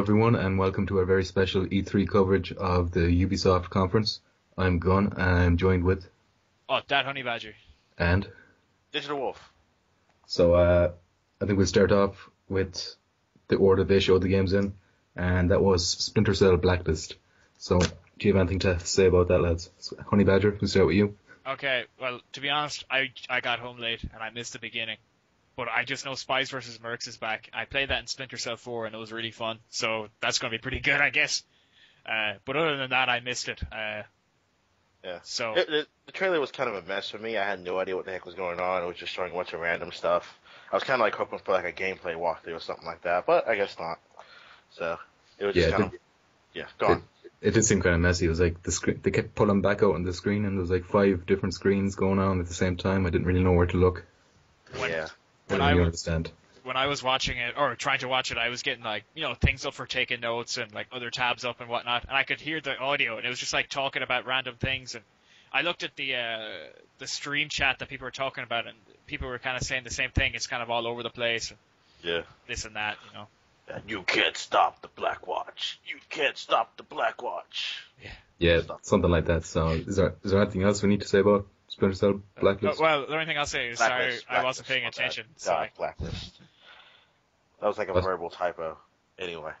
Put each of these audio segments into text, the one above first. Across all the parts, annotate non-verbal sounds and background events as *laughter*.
everyone, and welcome to our very special E3 coverage of the Ubisoft conference. I'm Gun, and I'm joined with Oh, that honey badger. and Digital Wolf. so uh, I think we'll start off with the order they showed the games in, and that was Splinter Cell Blacklist. So, do you have anything to say about that, lads? So, Honey Badger, we'll start with you. Okay, well, to be honest, I I got home late and I missed the beginning. But I just know Spies vs. Mercs is back. I played that in Splinter Cell 4 and it was really fun. So that's going to be pretty good, I guess. Uh, but other than that, I missed it. Uh, Yeah. so It, it, the trailer was kind of a mess for me. I had no idea what the heck was going on. It was just showing a bunch of random stuff. I was kind of like hoping for like a gameplay walkthrough or something like that, but I guess not. So it was just Yeah, kind of yeah. Go on. It did seem kind of messy. It was like the screen, they kept pulling back out on the screen, and there was like five different screens going on at the same time. I didn't really know where to look. when, yeah. I when I was understand. when I was watching it or trying to watch it, I was getting like you know things up for taking notes and like other tabs up and whatnot, and I could hear the audio, and it was just like talking about random things. And I looked at the uh, the stream chat that people were talking about, and people were kind of saying the same thing. It's kind of all over the place, Yeah. this and that, you know. And you can't stop the Black Watch. You can't stop the Black Watch. Yeah, Stuff. something like that. So, is there is there anything else we need to say about Splinter Cell Uh, Blacklist? well, the only thing I'll say is sorry, Blacklist, I wasn't paying my bad. attention. God, Sorry. Blacklist. That was like a What? verbal typo. Anyway,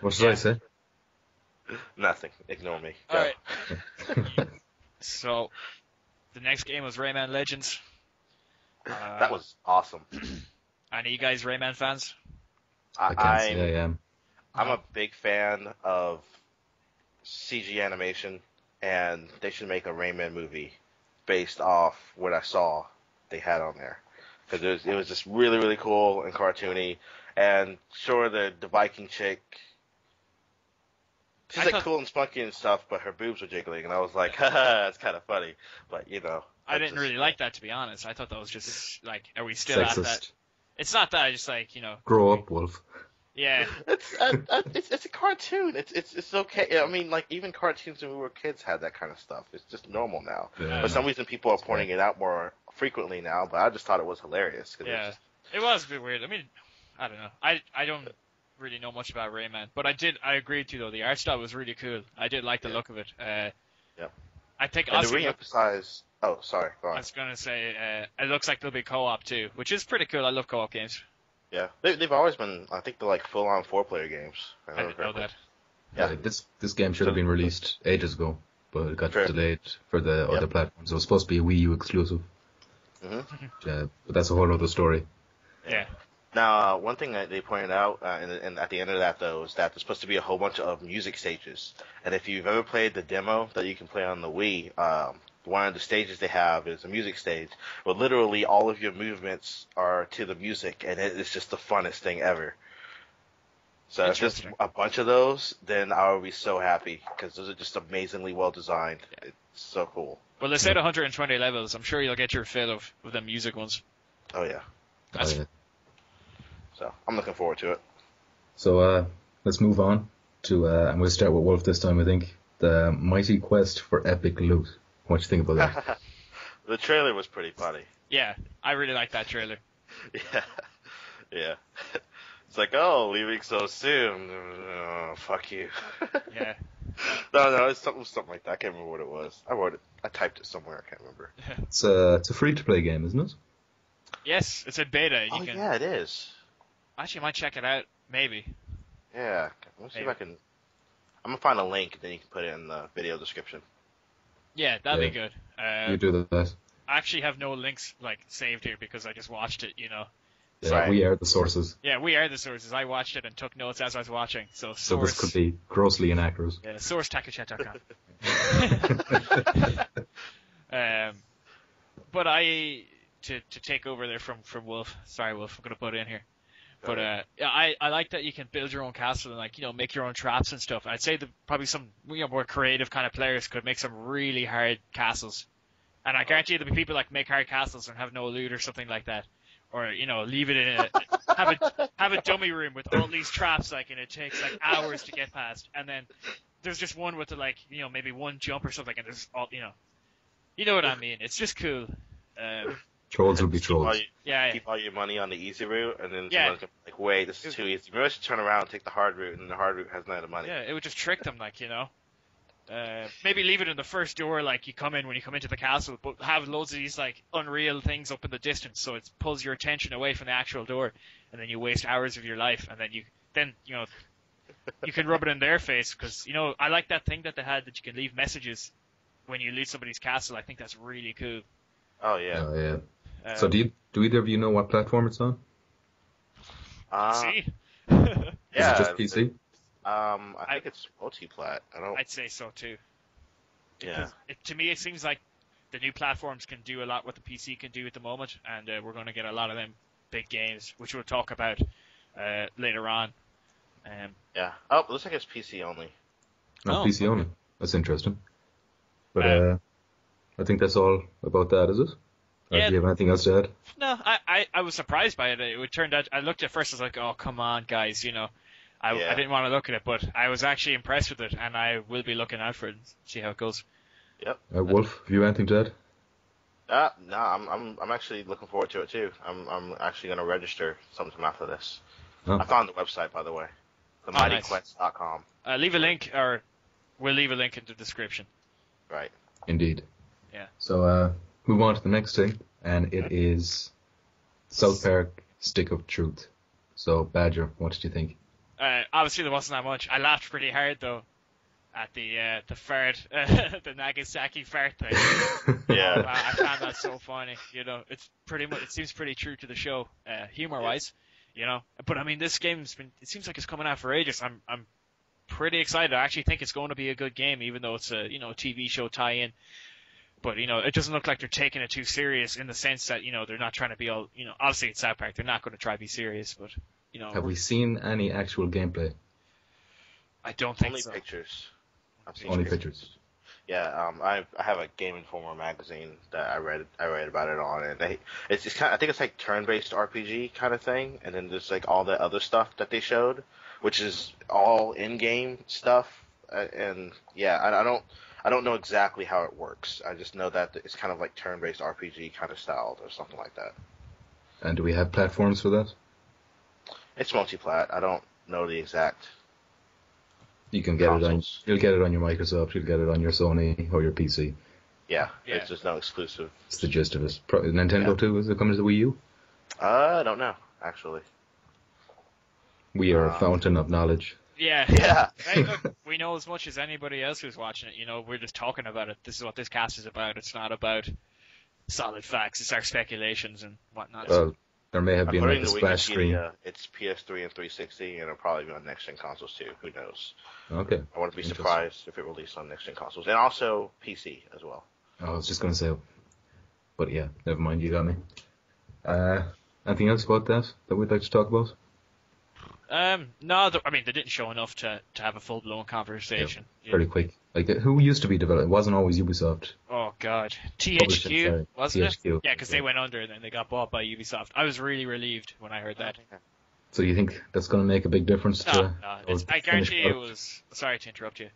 what should I say? nothing. Ignore me. All right. *laughs* So, the next game was Rayman Legends. Uh, that was awesome. *clears throat* Any of you guys Rayman fans? I can't I'm, say I am. I'm a big fan of CG animation, and they should make a Rayman movie based off what I saw they had on there. Because it was, it was just really, really cool and cartoony. And sure, the, the Viking chick, she's I like thought- cool and spunky and stuff, but her boobs were jiggling, and I was like, *laughs* haha, that's kind of funny. But, you know. I that's didn't just- really like that to be honest. I thought that was just like, are we still at that? It's not that. I just like you know. Grow up, Wolf. Yeah. *laughs* It's, uh, uh, it's it's a cartoon. It's it's it's okay. I mean, like even cartoons when we were kids had that kind of stuff. It's just normal now. Yeah. For some reason, people are pointing it out more frequently now. But I just thought it was hilarious. 'cause it was Yeah. just- It was a bit weird. I mean, I don't know. I I don't really know much about Rayman, but I did. I agree with you though. The art style was really cool. I did like the Yeah. look of it. Uh, Yep. I think and to also. re-emphasize. Oh, sorry. Go I on. was gonna say uh, it looks like there'll be co-op too, which is pretty cool. I love co-op games. Yeah, they, they've always been. I think they're like full-on four-player games. if I didn't know that. Yeah. This this game should have been released ages ago, but it got Sure. delayed for the Yep. other platforms. It was supposed to be a Wii U exclusive, hmm uh, but that's a whole other story. Yeah. Now, uh, one thing that they pointed out, uh, and, and at the end of that though, is that there's supposed to be a whole bunch of music stages. And if you've ever played the demo that you can play on the Wii, um, one of the stages they have is a music stage, where literally all of your movements are to the music, and it is just the funnest thing ever. So if there's a bunch of those, then I will be so happy because those are just amazingly well designed. It's so cool. Well, they said 120 levels. I'm sure you'll get your fill of, of the music ones. Oh yeah. That's- Uh, So I'm looking forward to it. so uh, let's move on to, uh, and we'll start with Wolf this time. I think the mighty quest for epic loot. What do you think about that? *laughs* the trailer was pretty funny. Yeah, I really like that trailer. *laughs* Yeah, yeah. *laughs* It's like, oh, leaving so soon. Oh, fuck you. Yeah. no, no, it's something, something like that. I can't remember what it was. I wrote it. I typed it somewhere. I can't remember. It's a it's a free to play game, isn't it? Yes, it's in beta. You oh can yeah, it is. actually might check it out. Maybe. Yeah. Let me see if I can. I'm gonna find a link, and then you can put it in the video description. Yeah, that'd Yeah. be good. Uh, you do that. I actually have no links like saved here because I just watched it. You know. Yeah, Right. we are the sources, Yeah, we are the sources. I watched it and took notes as I was watching. So so this could be grossly inaccurate. Yeah, sourcetakachet.com. *laughs* um, but I to to take over there from from Wolf. Sorry, Wolf. I'm gonna put it in here. But uh, yeah, I I like that you can build your own castle and like you know make your own traps and stuff. I'd say that probably some you know more creative kind of players could make some really hard castles. And I guarantee you there'll be people like make hard castles and have no loot or something like that. Or you know leave it in a have a have a dummy room with all these traps like and it takes like hours to get past and then there's just one with the like you know maybe one jump or something and there's all you know you know what I mean it's just cool um, Trolls will be Keep all, trolls. your, Yeah, yeah. keep all your money on the easy route, and then Yeah. someone's gonna be like, wait, this is too easy. Maybe I should turn around and take the hard route, and the hard route has none of the money. Yeah, it would just trick them, like you know. Uh, maybe leave it in the first door, like you come in when you come into the castle, but have loads of these like unreal things up in the distance, so it pulls your attention away from the actual door, and then you waste hours of your life, and then you then you know you can rub it in their face because you know I like that thing that they had that you can leave messages when you leave somebody's castle. I think that's really cool. Oh yeah. Oh, yeah. Um, So do you, do either of you know what platform it's on? Uh, see? yeah. *laughs* Is it just PC? Um, I I- think it's multi-plat. I don't. I'd say so too. yeah. It, to me, it seems like the new platforms can do a lot what the PC can do at the moment, and uh, we're going to get a lot of them big games, which we'll talk about uh, later on. Um, Yeah. Oh, it looks like it's PC only. No, Oh, PC okay. only. That's interesting. But Uh, uh, I think that's all about that, is it? Or Yeah. do you have anything else to add? no, I, I, I was surprised by it. It turned out I looked at first, I was like, oh come on, guys, you know. I, Yeah. I didn't want to look at it, but I was actually impressed with it, and I will be looking out for it and see how it goes. Uh, Wolf, have you anything to add? Uh, no, I'm, I'm, I'm actually looking forward to it too. I'm, I'm actually gonna register sometime after this. Oh. I found the website by the way, Oh, nice. themightyquest.com. Uh, leave a link, or we'll leave a link in the description. Right. Indeed. Yeah. So uh, move on to the next thing, and it is South Park Stick of Truth. So Badger, what did you think? Uh, obviously, there wasn't that much. I laughed pretty hard though at the uh, the fart, *laughs* the Nagasaki fart thing. *laughs* Yeah. I, I found that so funny. You know, it's pretty much. It seems pretty true to the show, uh, humor wise. You know, but I mean, this game's been. It seems like it's coming out for ages. I'm I'm pretty excited. I actually think it's going to be a good game, even though it's a you know TV show tie-in. But you know, it doesn't look like they're taking it too serious in the sense that you know they're not trying to be all. You know, obviously it's South Park. They're not going to try to be serious, but you know, Have we seen any actual gameplay? I don't think Only so. pictures. I've seen Only pictures. Yeah, um, I I have a Game Informer magazine that I read I read about it on, and they it's just kind I think it's like turn-based RPG kind of thing, and then there's like all the other stuff that they showed, which is all in-game stuff, uh, and yeah, I, I don't I don't know exactly how it works. I just know that it's kind of like turn-based RPG kind of styled or something like that. And do we have platforms for that? It's multi-plat. I don't know the exact. You can get it on. You'll get it on your Microsoft. You'll get it on your Sony or your PC. Yeah, Yeah. it's just no exclusive. It's the gist of it. Pro- Nintendo Yeah. too. Is it coming to the Wii U? Uh, I don't know actually. We are a Um, fountain of knowledge. Yeah. *laughs* Yeah. hey, look, we know as much as anybody else who's watching it. You know, we're just talking about it. This is what this cast is about. It's not about solid facts. It's our speculations and whatnot. Well, there may have been like According a splash screen. Wikipedia, it's PS3 and 360, and it'll probably be on next gen consoles too. Who knows? Okay. I wouldn't be surprised if it released on next gen consoles, and also PC as well. I was just gonna say, but yeah, never mind. You got me. Uh, anything else about that that we'd like to talk about? Um, no, th- I mean they didn't show enough to to have a full blown conversation. You Pretty quick. Like, who used to be developing? It wasn't always Ubisoft. Oh God, THQ wasn't THQ. it? Yeah, because they went under and then they got bought by Ubisoft. I was really relieved when I heard that. So you think that's gonna make a big difference No, to? no, it's, I guarantee it was. Sorry to interrupt you.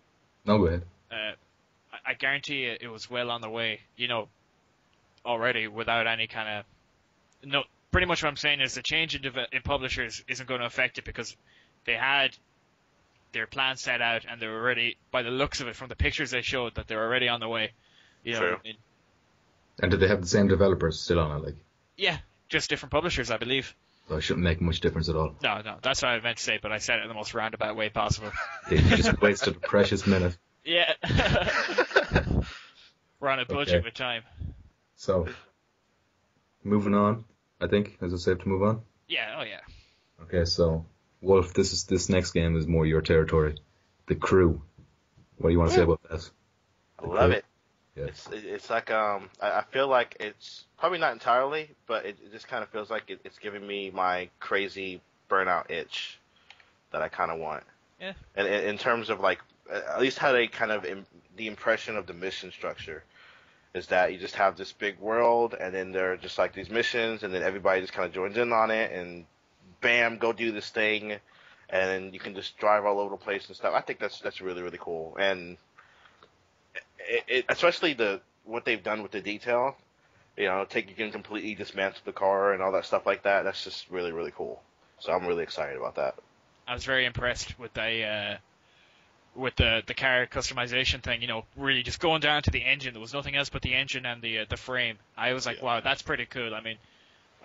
No, go ahead. uh, I- I guarantee it was well on the way, you know, already without any kind of no. Pretty much what I'm saying is the change in, deve- in publishers isn't going to affect it because they had their plan set out and they're already, by the looks of it, from the pictures they showed, that they're already on the way. You know, True. in- And do they have the same developers still on it? Like, yeah, just different publishers, I believe. so it shouldn't make much difference at all. No, no, that's what I meant to say, but I said it in the most roundabout way possible. *laughs* They just wasted a precious minute. Yeah. *laughs* We're on a budget Okay. with time. So, moving on. I think is it safe to move on? Yeah, oh yeah. Okay, so Wolf, this is this next game is more your territory. The Crew. What do you want to say about that? I love it. Yeah. It's it's like um I, I feel like it's probably not entirely, but it, it just kind of feels like it, it's giving me my crazy burnout itch that I kind of want. Yeah. And in, in terms of like at least how they kind of Im- the impression of the mission structure is that you just have this big world and then there are just like these missions and then everybody just kind of joins in on it and bam go do this thing and you can just drive all over the place and stuff. I think that's that's really really cool and it, it, especially the what they've done with the detail you know, take you can completely dismantle the car and all that stuff like that. That's just really really cool. So I'm really excited about that. I was very impressed with the uh, with the the car customization thing. You know, really just going down to the engine. There was nothing else but the engine and the uh, the frame. I was like, Yeah. wow, that's pretty cool. I mean,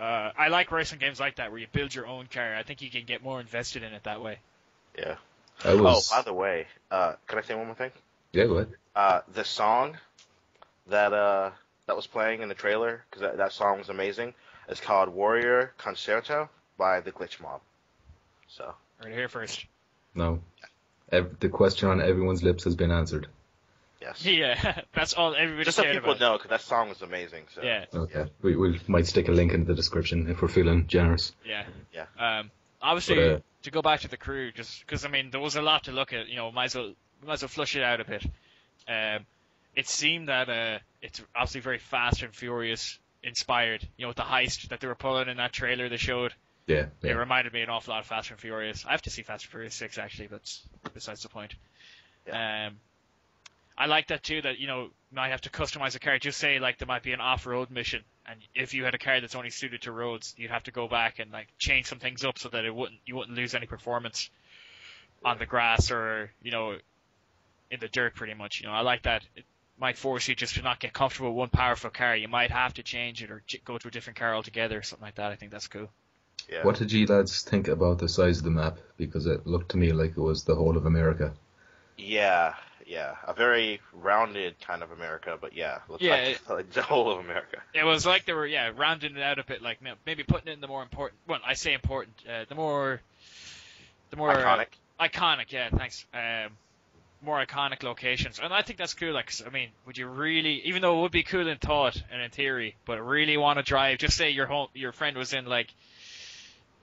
uh, I like racing games like that where you build your own car. I think you can get more invested in it that way. Yeah. I was. Oh, by the way, uh, can I say one more thing? yeah, go ahead. Uh, the song that uh that was playing in the trailer because that, that song was amazing. It's called Warrior Concerto by the Glitch Mob. So Right here first. No. Ev- the question on everyone's lips has been answered. yes, *laughs* Yeah, that's all everybody just so people about. know because that song was amazing. So Yeah, Okay. We we might stick a link in the description if we're feeling generous. yeah, Yeah. Um, obviously, But, uh, to go back to the crew, just because I mean there was a lot to look at. You know, might as well might as well flush it out a bit. Um, it seemed that uh, it's obviously very fast and furious inspired. You know, with the heist that they were pulling in that trailer they showed, Yeah. it reminded me an awful lot of Fast and Furious. I have to see Fast and Furious six actually, but besides the point. Um, I like that too. That you know, you might have to customize a car. Just say like there might be an off-road mission, and if you had a car that's only suited to roads, you'd have to go back and like change some things up so that it wouldn't you wouldn't lose any performance on the grass or you know in the dirt. Pretty much, you know, I like that. It might force you just to not get comfortable with one powerful car. You might have to change it or go to a different car altogether, or something like that. I think that's cool. Yeah. What did you lads think about the size of the map? Because it looked to me like it was the whole of America. Yeah, yeah, a very rounded kind of America, but yeah, looks Yeah, like, *laughs* like the whole of America. It was like they were, yeah, rounding it out a bit, like maybe putting it in the more important. Well, I say important, uh, the more, the more uh, Iconic. iconic, yeah, thanks. Um, more iconic locations, and I think that's cool. Like, I mean, would you really, even though it would be cool in thought and in theory, but really want to drive? Just say your home, your friend was in like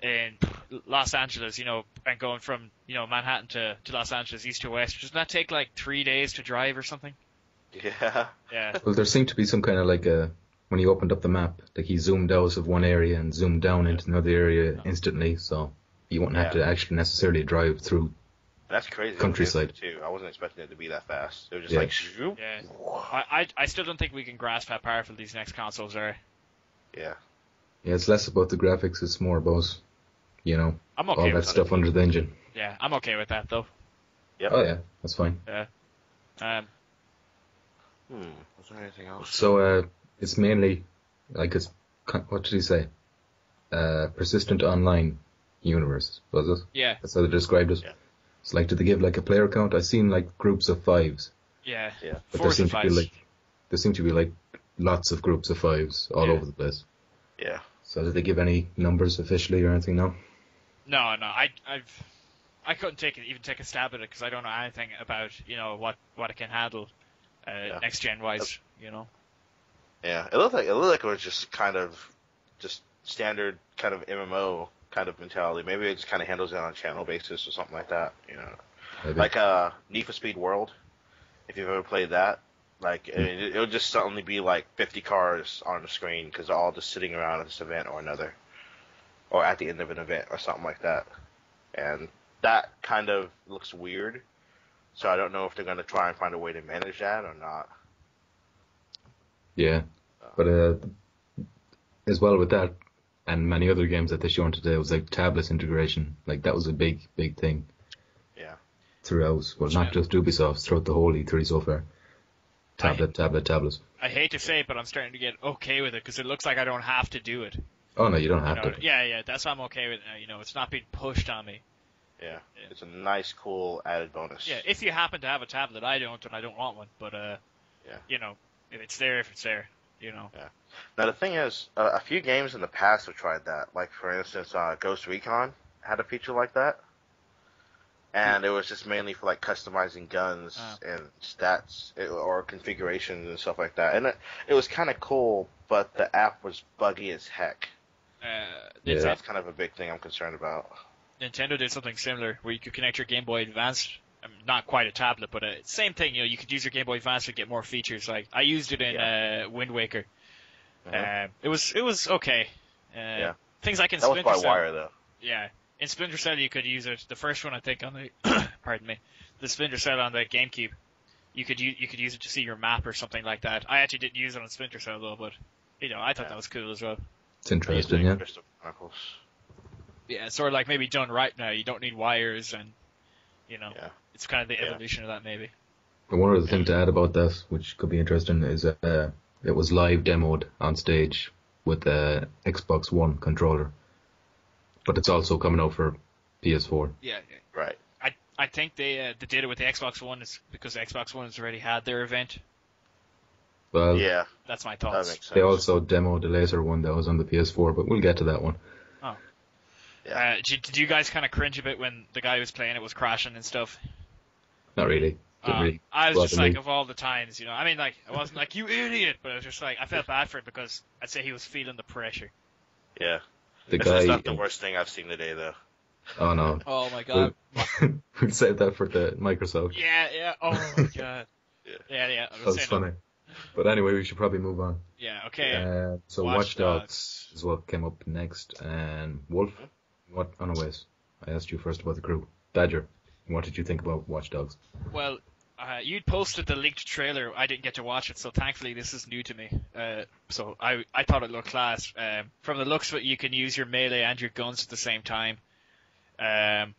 in Los Angeles, you know, and going from you know Manhattan to, to Los Angeles, east to west. Doesn't that take like three days to drive or something? Yeah, Yeah. *laughs* Well, there seemed to be some kind of like a when he opened up the map, like he zoomed out of one area and zoomed down into another area instantly, so you wouldn't have Yeah. to actually necessarily drive through. that's crazy. Countryside. too. I wasn't expecting it to be that fast. It was just Yeah. like shoop. Yeah. I, I I still don't think we can grasp how powerful these next consoles are. Yeah, Yeah, it's less about the graphics; it's more about, you know, I'm all that with stuff under the engine. Yeah, I'm okay with that though. Yep. Oh yeah, that's fine. Yeah. Um, Hmm. Was there anything else? So uh, it's mainly like it's what did he say? Uh, persistent online universe was it? yeah, That's how they described it. Yeah. It's like did they give like a player count? I've seen like groups of fives, yeah, Yeah. but there Fours seem to be like there seem to be like lots of groups of fives all Yeah. over the place. Yeah. So did they give any numbers officially or anything? No. No, no, I I've I couldn't take it, even take a stab at it because I don't know anything about you know what what it can handle uh, Yeah. next gen wise. You know. Yeah. It looked like it looked like it was just kind of just standard kind of MMO kind of mentality. Maybe it just kind of handles it on a channel basis or something like that. You know. Maybe. like uh Need for Speed World. If you've ever played that, like I mean, it, it'll just suddenly be like 50 cars on the screen because they're all just sitting around at this event or another, or at the end of an event or something like that, and that kind of looks weird. So I don't know if they're gonna try and find a way to manage that or not. Yeah, but uh, as well with that and many other games that they shown today was like tablet integration. Like that was a big, big thing. Yeah. Throughout, well, Yeah. not just Ubisoft, throughout the whole E3 so far. Tablet, tablet, tablet. I hate to say it, but I'm starting to get okay with it because it looks like I don't have to do it. Oh no, you don't You have know, to. yeah, yeah, that's why I'm okay with. Uh, you know, it's not being pushed on me. Yeah. Yeah. It's a nice, cool added bonus. Yeah, if you happen to have a tablet, I don't, and I don't want one. But uh, Yeah. you know, if it's there, if it's there, you know. Yeah. Now the thing is, uh, a few games in the past have tried that. Like for instance, uh, Ghost Recon had a feature like that, and it was just mainly for like customizing guns Oh. and stats or configurations and stuff like that. And it, it was kind of cool, but the app was buggy as heck. Uh, Yeah. That's kind of a big thing I'm concerned about. Nintendo did something similar where you could connect your Game Boy Advance. um, Not quite a tablet, but uh, same thing. You know, you could use your Game Boy Advance to get more features. Like I used it in uh, Wind Waker. Mhm. Um, it was it was okay. Uh, Yeah. Things like in that was Splinter by Cell. wire though. Yeah, in Splinter Cell you could use it. The first one I think on the *coughs* pardon me, the Splinter Cell on the GameCube. You could u- you could use it to see your map or something like that. I actually didn't use it on Splinter Cell though, but you know, I thought Yeah. that was cool as well. It's interesting, yeah. Crystal Chronicles. Yeah, sort of like maybe done right now. You don't need wires, and you know, Yeah. it's kind of the Yeah. evolution of that maybe. But one other thing to add about that, which could be interesting, is uh, it was live demoed on stage with the Xbox One controller. But it's also coming out for PS4. Yeah, Right. I I think they uh, they did it with the Xbox One is because the Xbox One has already had their event. Well, Yeah, That's my thoughts. makes sense. they also demoed the laser one that was on the PS4, but we'll get to that one. Uh, did, did you guys kind of cringe a bit when the guy who was playing it was crashing and stuff? Not really. Didn't Uh, really. I was just like, me. of all the times, you know, I mean, like, I wasn't like, you idiot, but I was just like, I felt bad for him because I'd say he was feeling the pressure. Yeah. The It's, it's guy. not the worst thing I've seen today, though. Oh no. Oh my We'll, *laughs* we'll save that for the Microsoft. Yeah, yeah, oh my *laughs* god. Yeah. Yeah, yeah, I That was was saying, funny. But anyway, we should probably move on. yeah, okay. Uh, so Watch Watch Dogs. Dogs is what came up next, and Wolf. What? Oh no, wait. I asked you first about the crew. Badger. What did you think about Watch Dogs? Well, uh, you'd posted the leaked trailer. I didn't get to watch it, so thankfully this is new to me. Uh, so I I thought it looked class. Um, from the looks of it, you can use your melee and your guns at the same time. Um,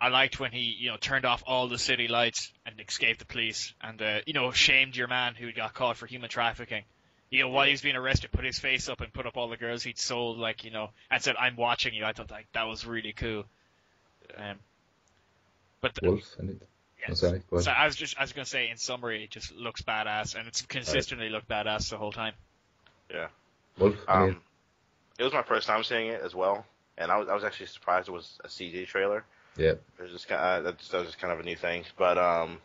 I liked when he you know turned off all the city lights and escaped the police, and uh, you know shamed your man who got caught for human trafficking. You know, while he was being arrested, put his face up and put up all the girls he'd sold, like you know, and said, "I'm watching you." I thought like that was really cool. Um, but the, Wolf. And it, yeah, oh, sorry. So. I was just I was gonna say in summary, it just looks badass, and it's consistently looked badass the whole time. Wolf. I mean, Um, it was my first time seeing it as well, and I was I was actually surprised it was a CG trailer. Yeah. It was just kind of that, that was just kind of a new thing, but um,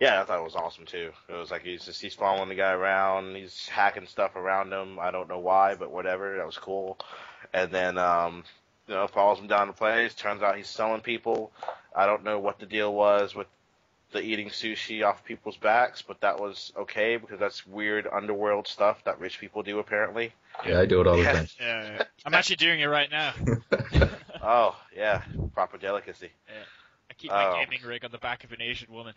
yeah, I thought it was awesome too. It was like he's just he's following the guy around, he's hacking stuff around him. I don't know why, but whatever. That was cool. And then um, you know, follows him down the place. Turns out he's selling people. I don't know what the deal was with the eating sushi off people's backs, but that was okay because that's weird underworld stuff that rich people do apparently. Yeah, I do it all the Yeah. time. Yeah, I'm actually doing it right now. *laughs* Oh yeah, proper delicacy. Yeah. I keep my Oh. gaming rig on the back of an Asian woman.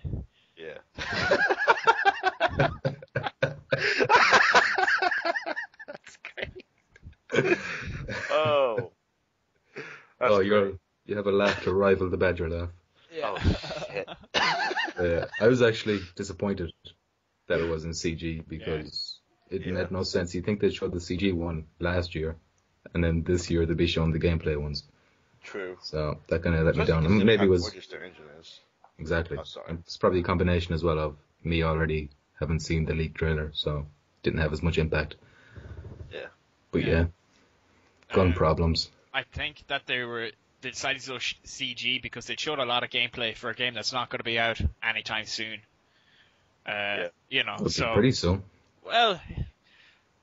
Yeah. *laughs* That's great. Oh. That's oh, you're great. you have a laugh to rival the Badger laugh. Yeah. Oh shit. *laughs* Uh, I was actually disappointed that it was in CG because it Yeah. made no sense. You think they showed the CG one last year, and then this year they'd be showing the gameplay ones. True. So that kind of let me down. Maybe it was gorgeous their engine is. exactly. Oh, sorry. It's probably a combination as well of me already having seen the leaked trailer, so didn't have as much impact. Yeah. But Yeah. yeah, gun Um, problems. I think that they were they decided to go sh- CG because they showed a lot of gameplay for a game that's not going to be out anytime soon. Uh, You know, It'll be so pretty soon. well,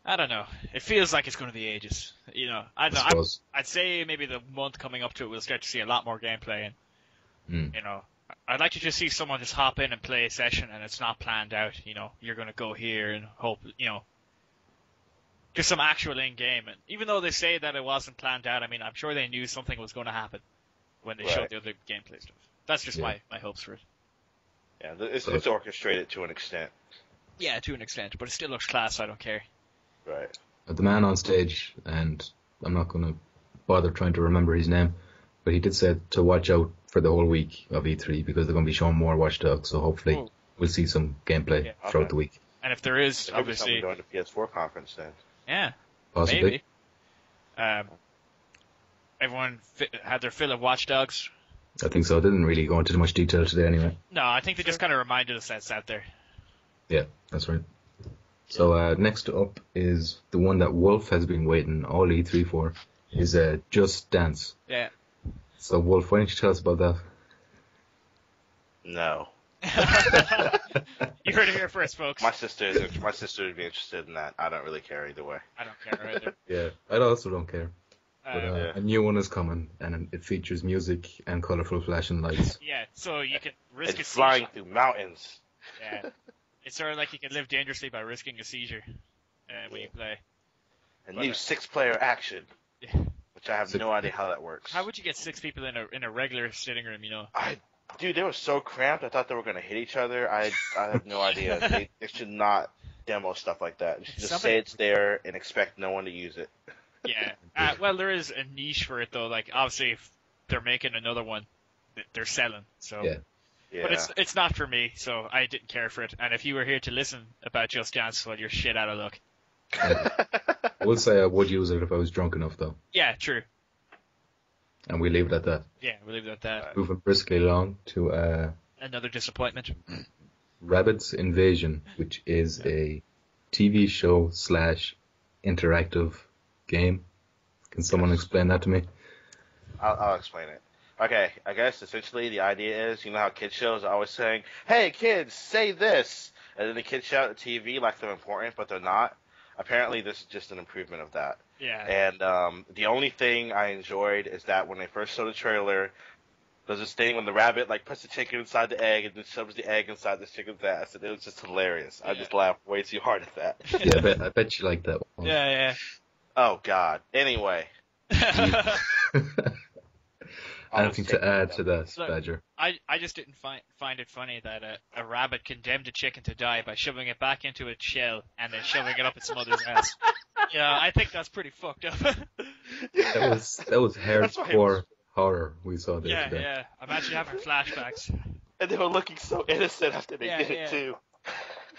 I don't know. It feels like it's going to be ages. You know, I I don't know. I, suppose. I'd say maybe the month coming up to it, we'll start to see a lot more gameplay. And Mm. you know, I'd like to just see someone just hop in and play a session, and it's not planned out. You know, you're going to go here and hope. You know, just some actual in game. And even though they say that it wasn't planned out, I mean, I'm sure they knew something was going to happen when they showed the other gameplay stuff. That's just Yeah. my my hopes for it. Yeah, it's, it's orchestrated to an extent. Yeah, to an extent, but it still looks class. So I don't care. Right. But the man on stage, and I'm not going to bother trying to remember his name, but he did say to watch out for the whole week of E3 because they're going to be showing more Watch Dogs. So hopefully Cool. we'll see some gameplay Yeah. throughout Okay. the week. And if there is, There could obviously, something during the PS4 conference then. yeah, Possibly. maybe. Um, everyone fi- had their fill of Watch Dogs. I think so. I didn't really go into too much detail today anyway. No, I think they just kind of reminded us that's out there. Yeah, that's right. So uh, next up is the one that Wolf has been waiting all E3 for, is uh, Just Dance. Yeah. So Wolf, why don't you tell us about that? No. *laughs* *laughs* you heard it here first, folks. My sister is my sister would be interested in that. I don't really care either way. I don't care either. *laughs* Yeah, I also don't care. But Uh, uh, Yeah. a new one is coming, and it features music and colorful flashing lights. yeah, so you can risk It's a flying through mountains. Yeah. It's sort of like you can live dangerously by risking a seizure uh, when you play. A But, new uh, six-player action, Yeah. which I have Six- no idea how that works. How would you get six people in a in a regular sitting room? You know. I, dude, they were so cramped. I thought they were gonna hit each other. I, I have no idea. *laughs* They, they should not demo stuff like that. You should just Somebody- say it's there and expect no one to use it. Yeah. Uh, well, there is a niche for it though. Like obviously, if they're making another one, they're selling. So. Yeah. Yeah. But it's it's not for me, so I didn't care for it. And if you were here to listen about Just Dance, well, you're shit out of luck. *laughs* I would say I would use it if I was drunk enough, though. Yeah, true. And we leave it at that. Yeah, we'll leave it at that. Moving briskly along to uh, Another disappointment. Rabbids Invasion, which is a TV show slash interactive game. Can someone Yes. explain that to me? I'll, I'll explain it. Okay, I guess essentially the idea is, you know how kids shows are always saying, "Hey kids, say this," and then the kids shout at the TV like they're important, but they're not. Apparently, this is just an improvement of that. Yeah. And um, the only thing I enjoyed is that when they first showed the trailer, there's this thing when the rabbit like puts the chicken inside the egg and then shoves the egg inside the chicken's ass, and it was just hilarious. I just laughed way too hard at that. *laughs* Yeah, I bet, I bet you like that one. Yeah, yeah. oh God. Anyway, yeah. *laughs* I'll *laughs* Anything just to add to this, Look, Badger? I I just didn't find find it funny that a, a rabbit condemned a chicken to die by shoving it back into its shell and then shoving it up its mother's ass. *laughs* Yeah, I think that's pretty fucked up. That was that was *laughs* That's why it hardcore was- horror we saw there yeah, today. yeah. Imagine having flashbacks. And they were looking so innocent after they Yeah, did yeah. it too.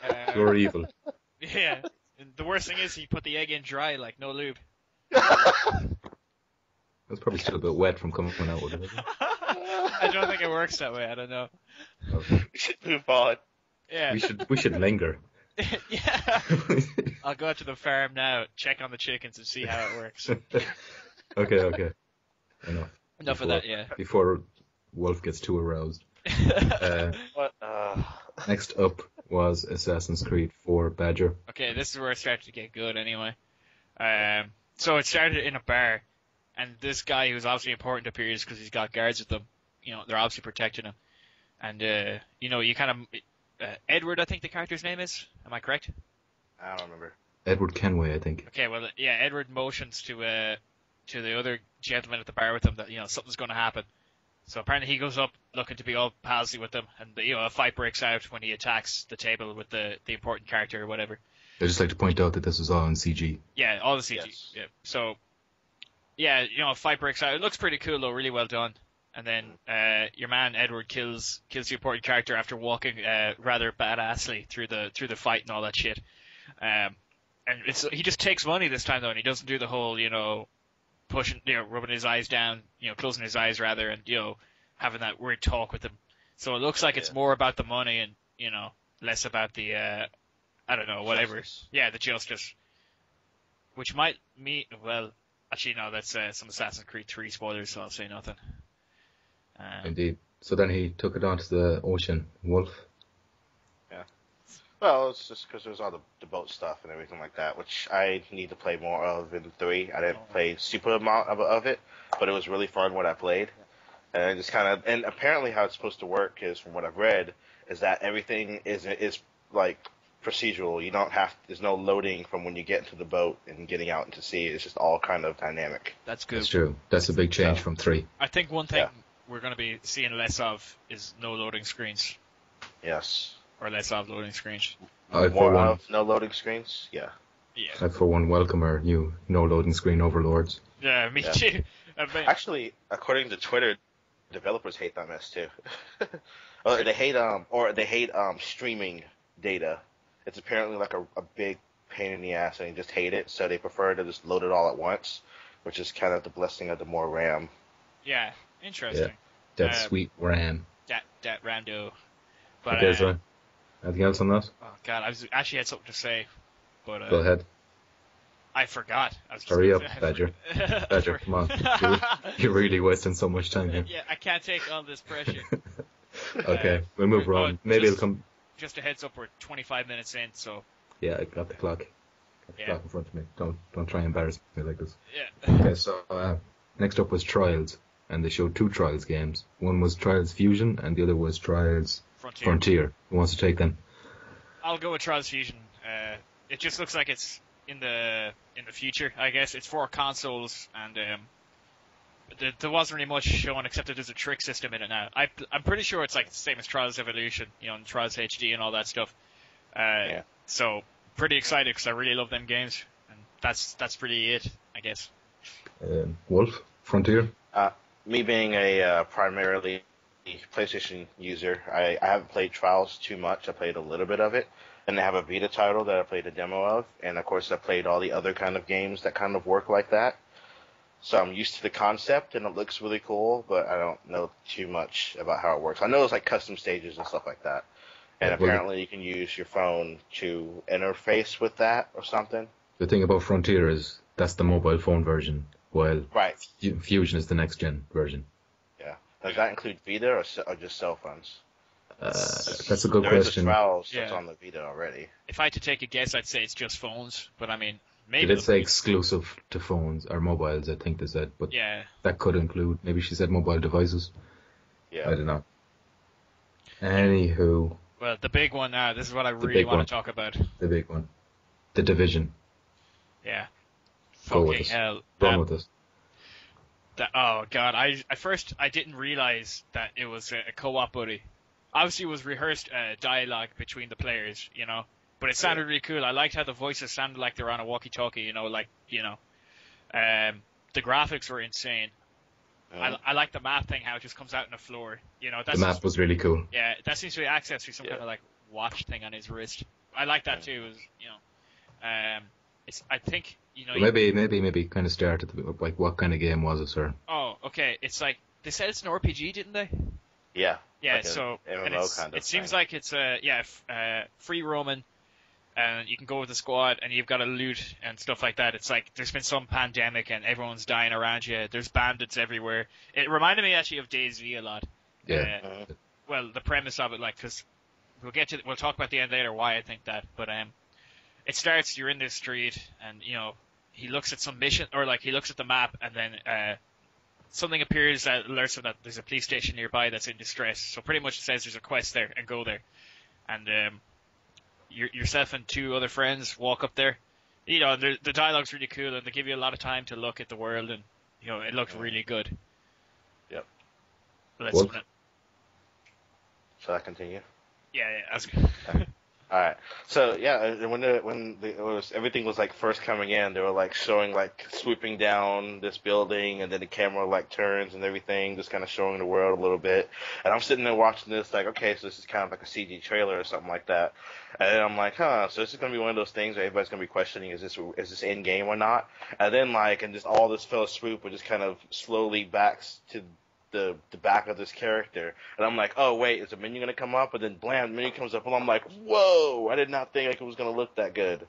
Uh, Pure evil. *laughs* yeah. And the worst thing is he put the egg in dry, like no lube. It was probably still a bit wet from coming out with it. I don't think it works that way. I don't know. Okay. we *laughs* should move on. Yeah. We should we should linger. *laughs* yeah. *laughs* I'll go out to the farm now, check on the chickens, and see how it works. okay, okay. Enough. Enough of that, yeah. Before Wolf gets too aroused. Uh, What? Uh, next up was Assassin's Creed 4 Badger. okay, this is where it started to get good anyway. Um, so it started in a bar, and this guy who's obviously important to appears because he's got guards with them. You know, they're obviously protecting him. And, uh, you know, you kind of. Uh, Edward, I think the character's name is. Am I correct? I don't remember. Edward Kenway, I think. Okay, well, yeah, Edward motions to uh, to the other gentleman at the bar with him that you know something's going to happen. So apparently he goes up looking to be all palsy with them, and you know a fight breaks out when he attacks the table with the the important character or whatever. I'd just like to point out that this was all in CG. Yeah, all the CG. Yes. Yeah. So, yeah, you know, a fight breaks out. It looks pretty cool though, really well done. And then uh, your man Edward kills kills the important character after walking uh, rather badassly through the through the fight and all that shit. Um, and it's he just takes money this time though, and he doesn't do the whole you know pushing you know rubbing his eyes down, you know closing his eyes rather, and you know having that weird talk with him. So it looks like it's more about the money and you know less about the uh, I don't know whatever. Justice. Yeah, the justice. Which might mean, well, actually, no, that's uh, some Assassin's Creed 3 spoilers, so I'll say nothing. Um, Indeed. So then he took it onto the ocean. Wolf. Yeah. Well, it's just because there's all the, the boat stuff and everything like that, which I need to play more of in three. I didn't play super amount of, of it, but it was really fun what I played. And I just kind of, and apparently how it's supposed to work is, from what I've read, is that everything is is like procedural. You don't have, there's no loading from when you get into the boat and getting out into sea. It's just all kind of dynamic. that's good. That's true. That's a big change Yeah. from 3. I think one thing Yeah. we're going to be seeing less of is no loading screens, Yes. or less of loading screens. I, for More one, of no loading screens. Yeah. Yeah, I, for one, welcome our new no loading screen overlords. yeah, me Yeah. too. I Actually, according to Twitter, developers hate that mess too. *laughs* or they hate um or they hate um streaming data. It's apparently like a, a big pain in the ass, and they just hate it. So they prefer to just load it all at once, which is kind of the blessing of the more RAM. yeah, interesting. Yeah, That Uh, sweet RAM. That that rando. But Okay, uh, so anything else on that? oh god, I was actually had something to say, but uh, Go ahead. I forgot. I was just Hurry up, say- Badger. *laughs* Badger, come on. You're, you're really wasting so much time here. *laughs* yeah, I can't take all this pressure. *laughs* Okay, we'll move on. Maybe just- it'll come. Just a heads up, we're 25 minutes in, so Yeah, I got the clock. Got the Yeah. clock in front of me. Don't don't try and embarrass me like this. yeah. Okay, so uh, next up was Trials, and they showed two Trials games. One was Trials Fusion, and the other was Trials Frontier. Frontier. Who wants to take them? I'll go with Trials Fusion. Uh, it just looks like it's in the in the future. I guess it's for consoles, and um, there, there wasn't really much shown except that there's a trick system in it now. I, I'm pretty sure it's like the same as Trials Evolution, you know, and Trials HD and all that stuff. Uh, Yeah. So pretty excited because I really love them games, and that's that's really it, I guess. Um, Wolf, Frontier. Me being a uh, primarily PlayStation user, I, I haven't played Trials too much. I played a little bit of it, and they have a beta title that I played a demo of, and of course I played all the other kind of games that kind of work like that. So I'm used to the concept, and it looks really cool, but I don't know too much about how it works. I know it's like custom stages and stuff like that, and well, apparently you can use your phone to interface with that or something. The thing about Frontier is that's the mobile phone version, while Right. Fu- Fusion is the next gen version. Yeah. Does that include Vita or, or just cell phones? Uh, that's a good There is question. a Trials that's Yeah. on the Vita already. If I had to take a guess, I'd say it's just phones, but I mean, They maybe. did say exclusive to phones or mobiles, I think they said, but yeah, that could include maybe she said mobile devices. Yeah. I don't know. Anywho, well, the big one now. This is what I really want one. to talk about. the big one, the division. Yeah. Go Fucking hell. Run That- with us. that- oh god, I at first I didn't realize that it was a, a co-op buddy. Obviously, it was rehearsed uh, dialogue between the players, you know, but it sounded really cool. I liked how the voices sounded like they were on a walkie-talkie, you know, like you know, um, the graphics were insane. I, I like the map thing, how it just comes out on the floor. You know, The that's map was really cool. yeah, that seems to be accessed through some Yeah. kind of like watch thing on his wrist. I like that Yeah. too. Is you know, um, it's I think you know. But maybe, maybe, maybe kind of started with, like what kind of game was it, sir? Oh, okay. It's like they said it's an RPG, didn't they? Yeah. Yeah. Like so MMO it's- kind of it seems like it's a yeah f- uh, free roaming, and you can go with the squad, and you've got to loot and stuff like that. It's like there's been some pandemic, and everyone's dying around you. There's bandits everywhere. It reminded me actually of DayZ a lot. Yeah. Uh, well, the premise of it, like, because we'll get to, we'll talk about the end later why I think that, but um, it starts you're in this street and you know he looks at some mission or like he looks at the map and then uh, something appears that alerts him that there's a police station nearby that's in distress. So pretty much it says there's a quest there and go there, and um, yourself and two other friends walk up there. You know the the dialogue's really cool and they give you a lot of time to look at the world and you know it looked really good. Yep. Let's Wolf? Shall I continue? yeah, yeah, that's good. All right. So yeah, when the, when the, was everything was like first coming in, they were like showing like swooping down this building, and then the camera like turns and everything, just kind of showing the world a little bit. And I'm sitting there watching this, like, okay, so this is kind of like a CG trailer or something like that. And I'm like, huh, so this is gonna be one of those things where everybody's gonna be questioning, is this is this in game or not? And then like, and just all this fell swoop, it just kind of slowly backs to the the back of this character, and I'm like, oh wait, is the menu gonna come up? And then blam, menu comes up, and I'm like, whoa! I did not think like it was gonna look that good.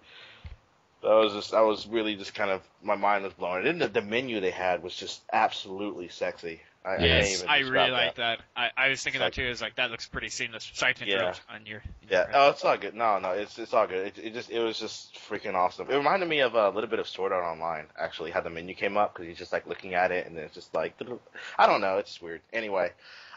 That was just, I was really just kind of, my mind was blown. And then the, the menu they had was just absolutely sexy. I, I Yes. even I really like that. I, I was thinking that Like- too. Is like that looks pretty seamless. Sorry to Yeah. on your. Yeah. Oh, it's all good. No, no, it's it's all good. It, it just it was just freaking awesome. It reminded me of a little bit of Sword Art Online. Actually, how the menu came up because you're just like looking at it and then it's just like *laughs* I don't know. It's just weird. Anyway,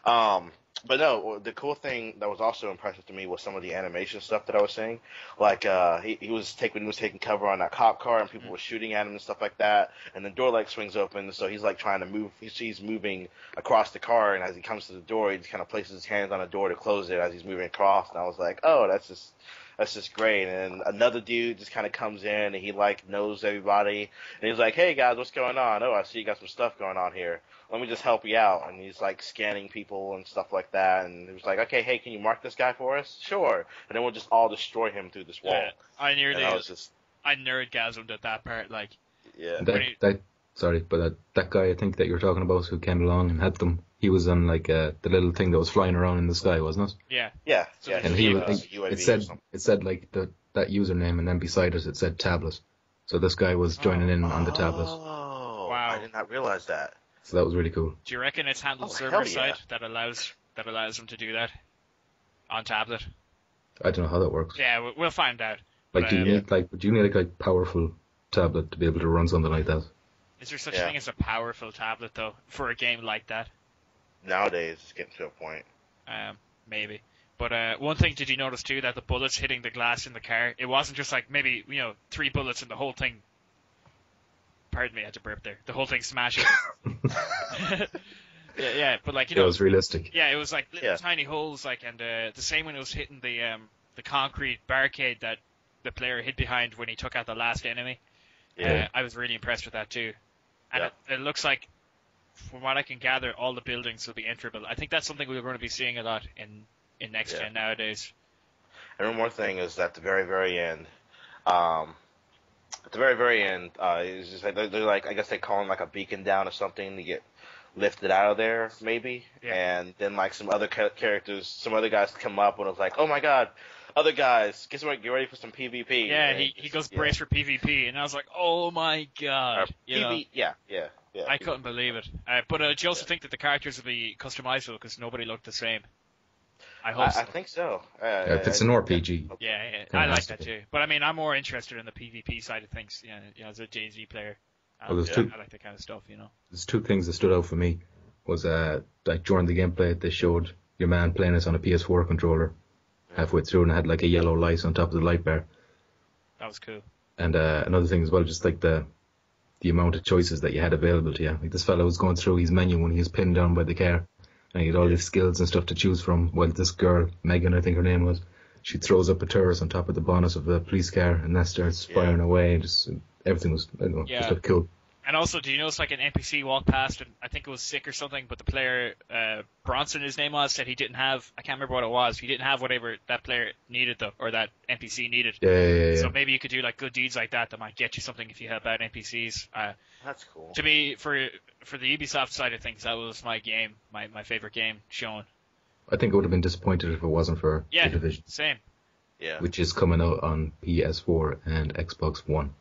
um, but no, the cool thing that was also impressive to me was some of the animation stuff that I was seeing. Like uh, he he was taking he was taking cover on that cop car and people were shooting at him and stuff like that. And the door like swings open, so he's like trying to move. He's, he's moving across the car, and as he comes to the door, he just kind of places his hands on the door to close it as he's moving across. And I was like, oh, that's just that's just great. And another dude just kind of comes in and he like knows everybody, and he's like, hey guys, what's going on? Oh, I see you got some stuff going on here. Let me just help you out. And he's like scanning people and stuff like that. And he was like, okay, hey, can you mark this guy for us? Sure. And then we'll just all destroy him through this wall. Yeah, I nearly, And I was just, I nerdgasmed at that part. Like, yeah. That, Pretty- that, sorry, but that, that guy I think that you're talking about who came along and helped them, he was on like uh, the little thing that was flying around in the sky, wasn't it? yeah, Yeah, So yeah. And he he was was, it said it said like the that username, and then beside it it said tablet. So this guy was joining in on the tablet. Oh, Wow. I did not realize that. So that was really cool. do you reckon it's handled Oh, server hell yeah. side that allows that allows them to do that on tablet? I don't know how that works. Yeah, we- we'll find out. Like, But, do you um, need like do you need like a powerful tablet to be able to run something like that? Is there such a Yeah. thing as a powerful tablet though for a game like that? Nowadays, it's getting to a point. Um, maybe. But uh, one thing did you notice too that the bullets hitting the glass in the car, it wasn't just like maybe you know three bullets and the whole thing. Pardon me, I had to burp there. The whole thing smashing. *laughs* yeah, yeah, but like you know, it was realistic. yeah, it was like little Yeah. tiny holes, like, and uh, the same when it was hitting the um the concrete barricade that the player hid behind when he took out the last enemy. Yeah. Uh, I was really impressed with that too. And Yeah. it, it looks like, from what I can gather, all the buildings will be enterable. I think that's something we're going to be seeing a lot in in next Yeah. gen nowadays. And one more thing is at the very, very end, um, at the very, very end, uh, it's just like they're, they're like I guess they call him like a beacon down or something to get lifted out of there, maybe. Yeah. And then like some other ca- characters, some other guys come up and it's like, oh my god, other guys, get ready, get ready for some PvP. Yeah, And he, he goes yeah. brace for PvP, and I was like, oh my god, PV, yeah, yeah, yeah. I couldn't believe it. Uh, but uh, do you also think that the characters will be customizable because nobody looked the same? I hope I, so. I think so. Uh, Yeah, if it's an I- RPG, Yeah, yeah, Kinda I like that too. But I mean, I'm more interested in the PvP side of things. You know, you know as a JZ player, um, Well, there's two- I like that kind of stuff. You know. there's two things that stood out for me. Was uh like during the gameplay they showed your man playing this on a PS4 controller halfway through and it had like a yellow light on top of the light bar. That was cool. And uh, another thing as well, just like the the amount of choices that you had available to you. Like this fellow was going through his menu when he was pinned down by the car, and he had all these skills and stuff to choose from. Well, this girl, Megan, I think her name was, she throws up a turret on top of the bonnet of the police car, and that starts Yeah. firing away. And just everything was, I don't know, Yeah. just looked cool. And also, do you notice like an NPC walked past and I think it was sick or something, but the player uh, Bronson, his name was, said he didn't have. I can't remember what it was. He didn't have whatever that player needed though, or that NPC needed. Yeah, yeah, yeah. So maybe you could do like good deeds like that that might get you something if you help out NPCs. Uh, That's cool. to me, for for the Ubisoft side of things, that was my game, my, my favorite game shown. I think I would have been disappointed if it wasn't for Yeah. the division, Same. Yeah. which is coming out on PS4 and Xbox One.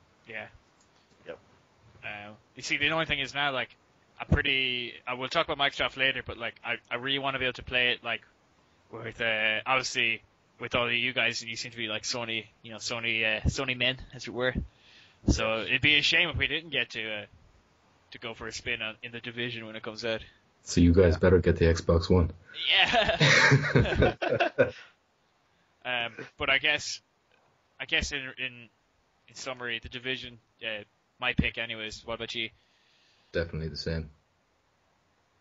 Uh, you see, the only thing is now, like, I'm pretty. I will talk about Microsoft later, but like, I, I really want to be able to play it like with uh, obviously with all of you guys, and you seem to be like Sony, you know, Sony, uh, Sony men, as it were. So it'd be a shame if we didn't get to uh, to go for a spin on, in the division when it comes out. So you guys better get the Xbox One. Yeah. *laughs* *laughs* um, but I guess, I guess in in in summary, the division, uh, my pick, anyways. What about you? definitely the same.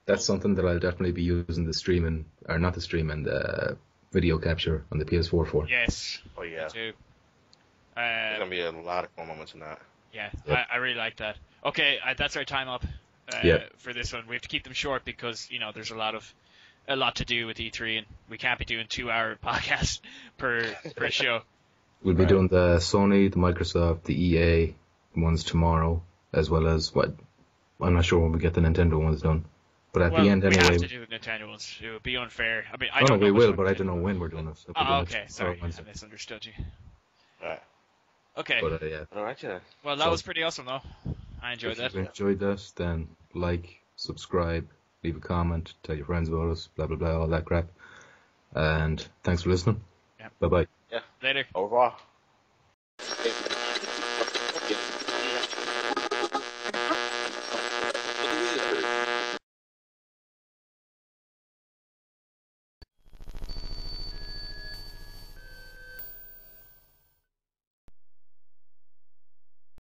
That's something that I'll definitely be using the streaming, or not the streaming, the video capture on the PS4 for. Yes. Oh yeah. Me too. There's Uh, gonna be a lot of cool moments in that. yeah, Yep. I, I really like that. Okay, uh, that's our time up uh, Yep. for this one. We have to keep them short because you know there's a lot of a lot to do with E3, and we can't be doing two hour *laughs* podcasts per per show. We'll be Right. doing the Sony, the Microsoft, the EA ones tomorrow, as well as what I'm not sure when we get the Nintendo ones done. But at well, the end, anyway, we anyway. have to do Nintendo ones. It would be unfair. I mean, I oh no, don't know we will, but I do. don't know when we're doing it. So we're Oh, doing it okay. tomorrow, Sorry, I misunderstood you. Alright. Okay. But uh, yeah, All right, yeah. Well, that So- was pretty awesome, though. I enjoyed if that. you enjoyed that, then like, subscribe, leave a comment, tell your friends about us, blah blah blah, all that crap. And thanks for listening. Yeah. Bye bye. Yeah. Later. Au revoir.